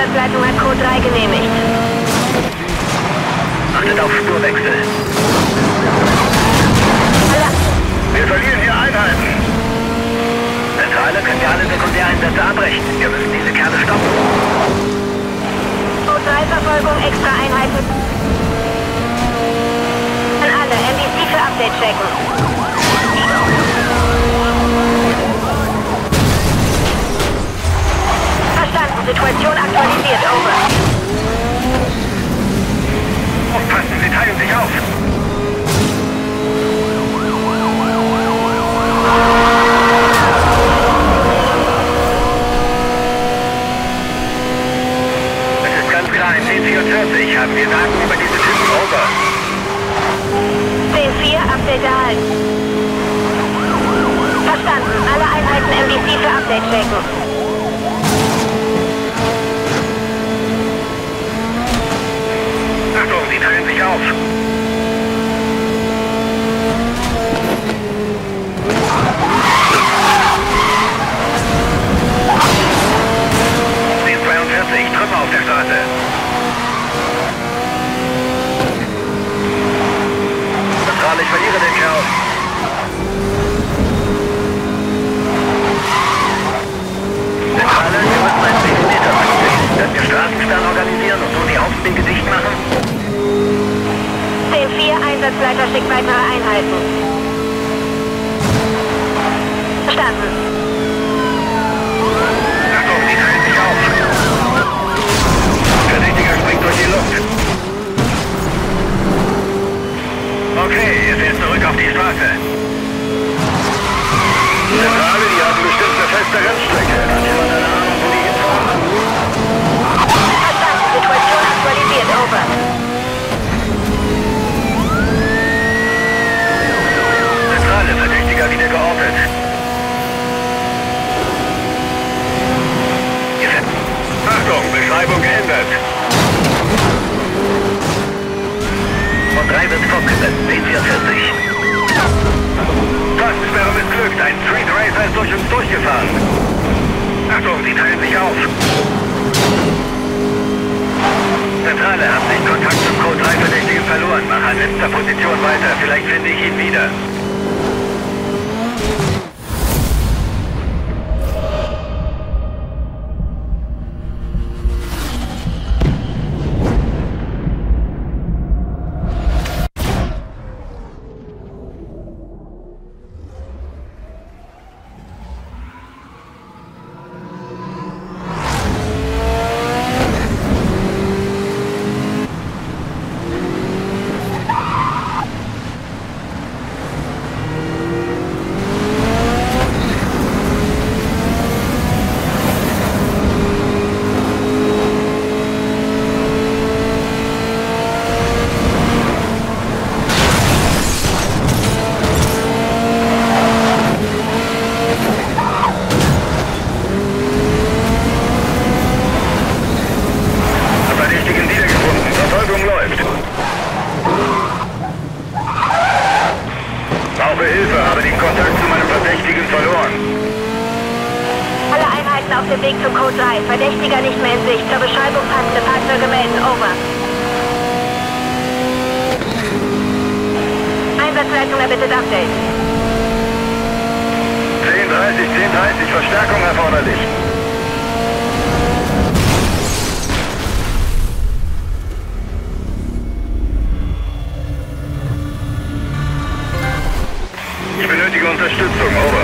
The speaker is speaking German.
Einsatzleitung hat Code 3 genehmigt. Achtet auf Spurwechsel. Wir verlieren hier Einheiten. Zentrale können wir alle Sekundäreinsätze abbrechen. Wir müssen diese Kerle stoppen. Code 3 Verfolgung, extra Einheiten. An alle, MDC für Update checken. In 1044 haben wir Daten über diese Typen. Over. 10-4, Update erhalten. Verstanden. Alle Einheiten MDC für Update checken. Achtung, sie teilen sich auf. Sie 42, Trümmer auf der Straße. Zentrale, ich verliere den Kerl. Zentrale, wir müssen einen Definitor anziehen. Dass wir Straßensperren organisieren und so die Außenwege dicht machen? 10-4, Einsatzleiter schickt weitere Einheiten. Verstanden. Achtung, sie teilen sich auf. Verdächtiger springt durch die Luft. Okay, ihr fährt zurück auf die Straße. Zentrale, die haben bestimmt eine feste Rennstrecke. Beschreibung geändert. Von 3 wird fortgesetzt, 1044. Straßensperre missglückt, ein Street Racer ist durch uns durchgefahren. Achtung, sie teilen sich auf. Zentrale, hat sich Kontakt zum Code 3 Verdächtigen verloren. Mach an letzter Position Brauche Hilfe, habe den Kontakt zu meinem Verdächtigen verloren. Alle Einheiten auf dem Weg zum Code 3. Verdächtiger nicht mehr in Sicht. Zur Beschreibung passende Fahrzeuge melden. Over. Einsatzleitung erbittet Update. 10.30, 10.30, Verstärkung erforderlich. registered thermometer.